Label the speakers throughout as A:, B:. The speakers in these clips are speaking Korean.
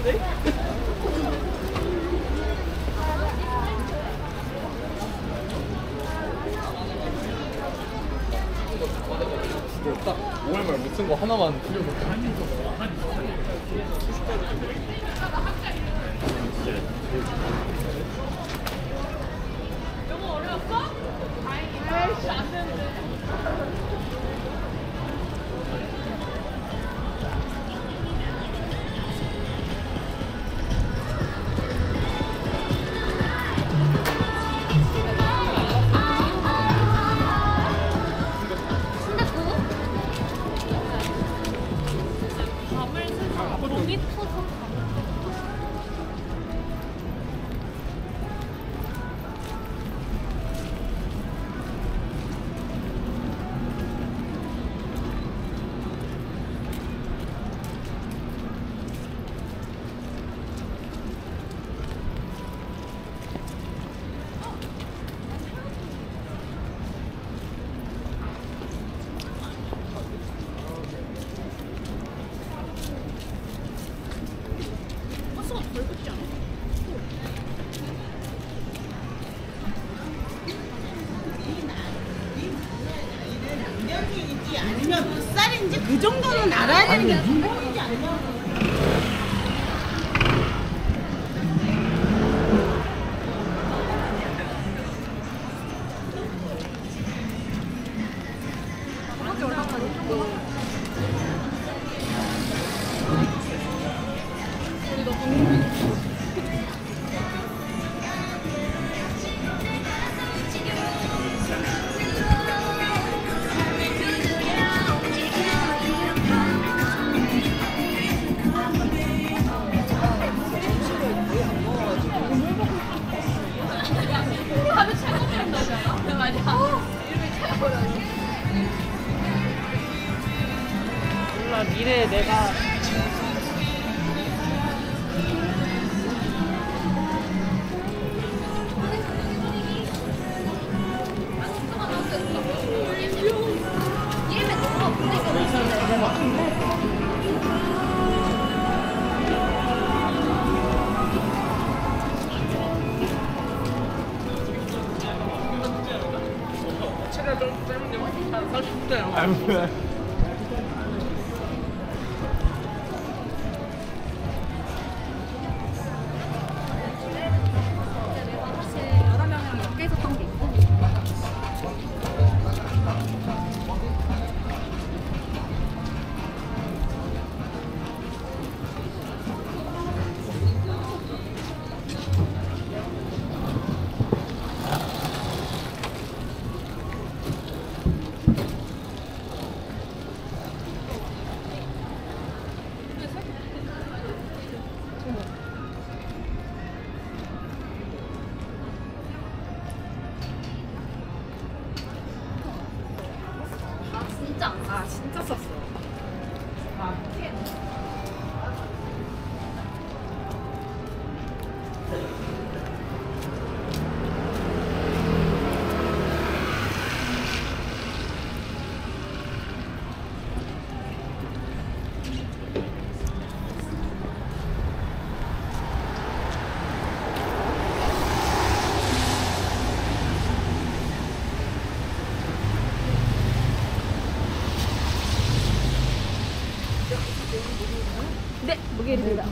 A: 없는데? 딱 5월 말묻쓴거 하나만 틀려볼까? 이 정도는 알아야 되는 게 기본이지 않냐고. 올라가는 time. 진짜 안 썼어. 아, 진짜 썼어. 아, Dek, begini juga.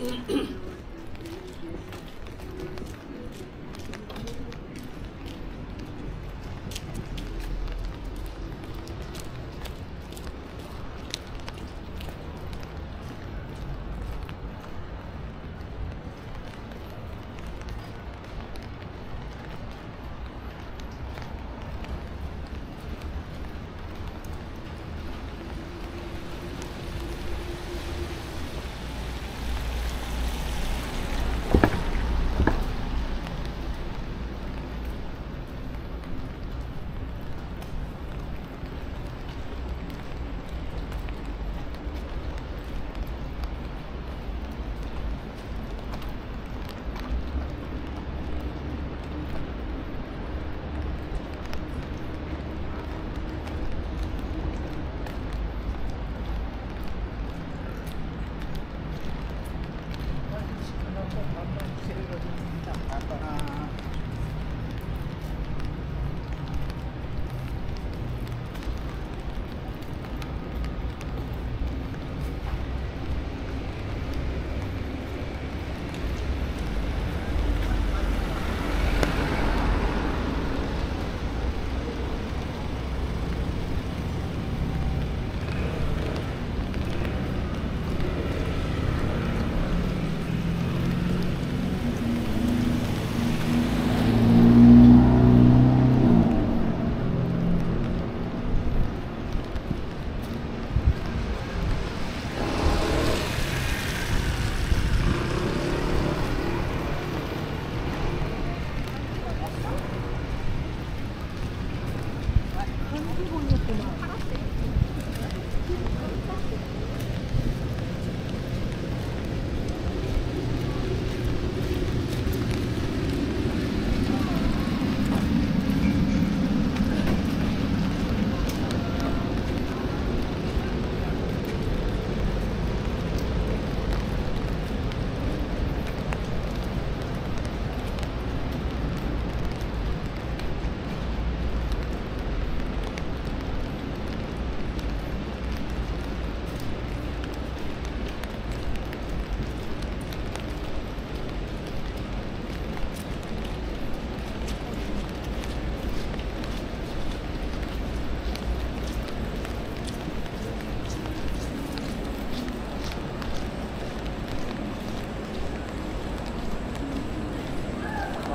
A: Mm-hmm.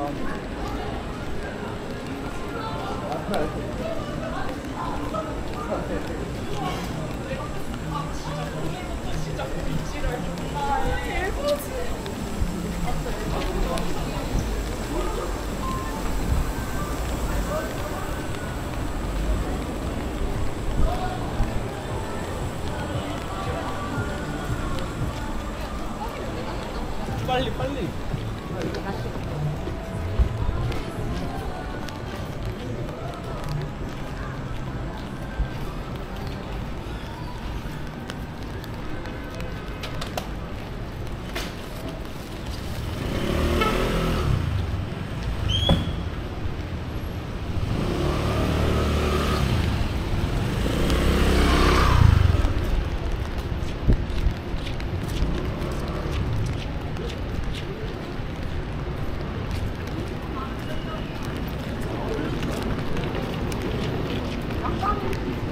A: Não. いい。